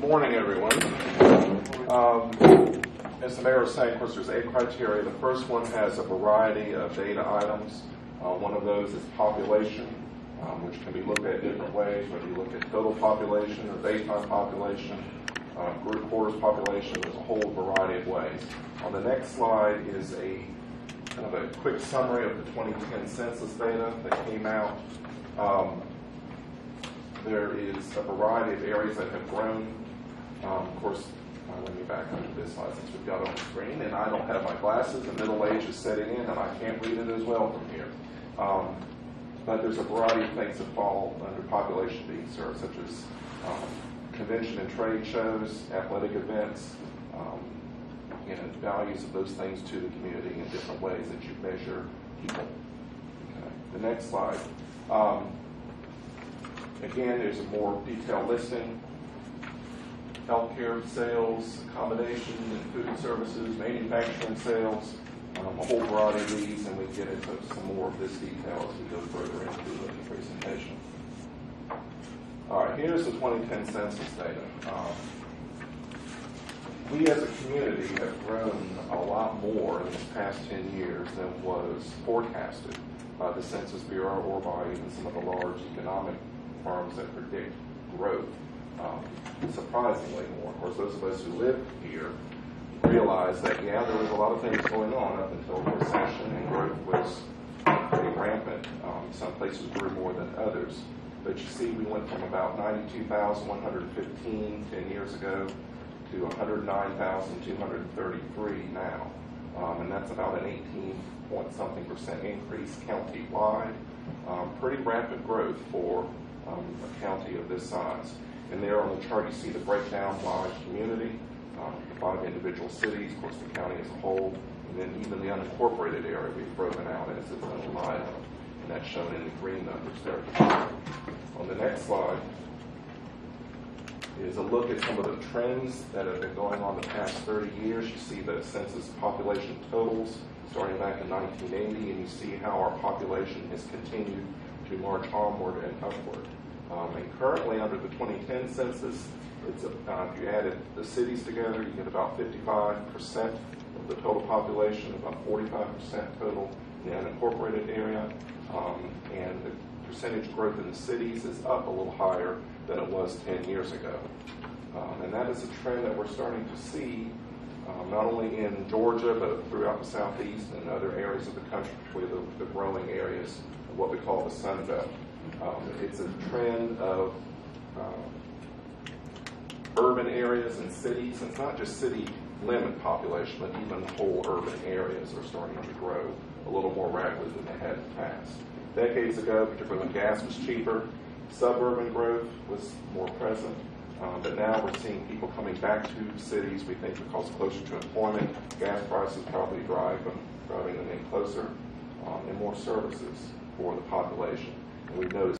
Morning, everyone. Um, As the mayor was saying, of course, there's eight criteria. The first one has a variety of data items. Uh, One of those is population, um, which can be looked at different ways, whether you look at total population or daytime population, uh, group quarters population, there's a whole variety of ways. On the next slide is a kind of a quick summary of the 2010 census data that came out. Um, there is a variety of areas that have grown. Um, of course, uh, let me back to this slide since we've got on the screen, and I don't have my glasses, and middle age is setting in, and I can't read it as well from here. Um, but there's a variety of things that fall under population being served, such as um, convention and trade shows, athletic events, um, you know, values of those things to the community in different ways that you measure people. Okay. The next slide. Um, Again, there's a more detailed listing. Healthcare sales, accommodation and food services, manufacturing sales, um, a whole variety of these, and we get into some more of this detail as we go further into the presentation. All right, here's the 2010 census data. Um, we as a community have grown a lot more in this past 10 years than was forecasted by the Census Bureau or by even some of the large economic firms that predict growth. Um, surprisingly more. Of course, those of us who live here realize that, yeah, there was a lot of things going on up until the recession and growth was pretty rampant. Um, some places grew more than others. But you see, we went from about 92,115 10 years ago to 109,233 now. Um, and that's about an 18 point something percent increase county-wide. Um, pretty rapid growth for um, a county of this size. And there on the chart, you see the breakdown by community, um, five individual cities, of course, the county as a whole, and then even the unincorporated area we've broken out as its own line, and that's shown in the green numbers there. On the next slide is a look at some of the trends that have been going on the past 30 years. You see the census population totals starting back in 1980, and you see how our population has continued to march onward and upward. Um, and currently, under the 2010 census, it's uh, if you added the cities together, you get about 55% of the total population, about 45% total in the unincorporated area, um, and the percentage growth in the cities is up a little higher than it was 10 years ago. Um, and that is a trend that we're starting to see um, not only in Georgia, but throughout the southeast and other areas of the country, particularly the, the growing areas of what we call the Sun Belt. Um, it's a trend of um, urban areas and cities. It's not just city limit population, but even whole urban areas are starting to grow a little more rapidly than they had in the past. Decades ago, particularly when gas was cheaper, suburban growth was more present. Um, but now we're seeing people coming back to cities, we think because closer to employment, gas prices probably drive them, driving them in closer, um, and more services for the population. We've noticed